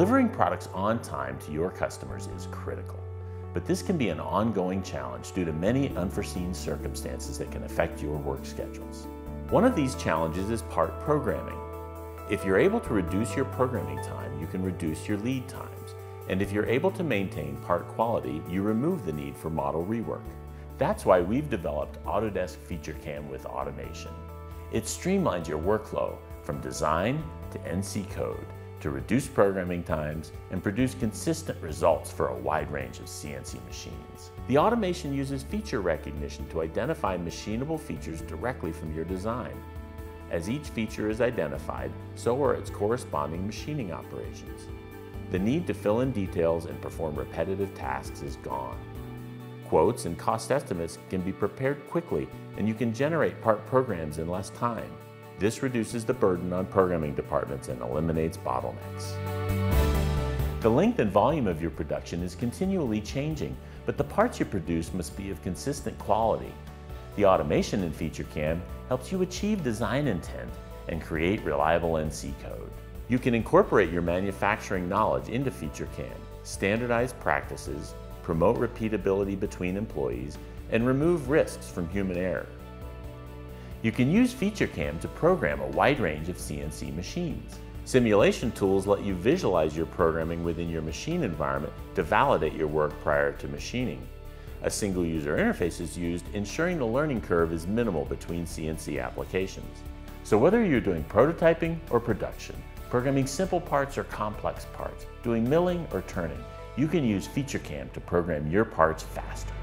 Delivering products on time to your customers is critical, but this can be an ongoing challenge due to many unforeseen circumstances that can affect your work schedules. One of these challenges is part programming. If you're able to reduce your programming time, you can reduce your lead times. And if you're able to maintain part quality, you remove the need for model rework. That's why we've developed Autodesk FeatureCAM with automation. It streamlines your workflow from design to NC code to reduce programming times and produce consistent results for a wide range of CNC machines. The automation uses feature recognition to identify machinable features directly from your design. As each feature is identified, so are its corresponding machining operations. The need to fill in details and perform repetitive tasks is gone. Quotes and cost estimates can be prepared quickly and you can generate part programs in less time. This reduces the burden on programming departments and eliminates bottlenecks. The length and volume of your production is continually changing, but the parts you produce must be of consistent quality. The automation in FeatureCAM helps you achieve design intent and create reliable NC code. You can incorporate your manufacturing knowledge into FeatureCAM, standardize practices, promote repeatability between employees, and remove risks from human error. You can use FeatureCAM to program a wide range of CNC machines. Simulation tools let you visualize your programming within your machine environment to validate your work prior to machining. A single user interface is used, ensuring the learning curve is minimal between CNC applications. So whether you're doing prototyping or production, programming simple parts or complex parts, doing milling or turning, you can use FeatureCAM to program your parts faster.